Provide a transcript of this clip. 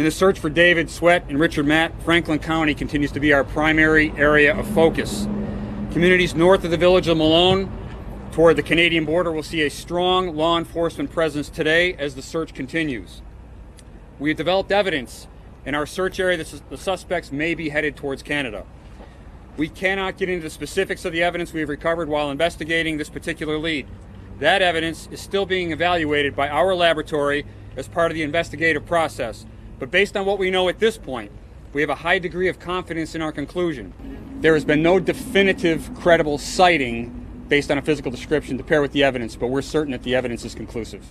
In the search for David Sweat and Richard Matt, Franklin County continues to be our primary area of focus. Communities north of the village of Malone toward the Canadian border will see a strong law enforcement presence today as the search continues. We have developed evidence in our search area that the suspects may be headed towards Canada. We cannot get into the specifics of the evidence we have recovered while investigating this particular lead. That evidence is still being evaluated by our laboratory as part of the investigative process. But based on what we know at this point, we have a high degree of confidence in our conclusion. There has been no definitive, credible sighting based on a physical description to pair with the evidence, but we're certain that the evidence is conclusive.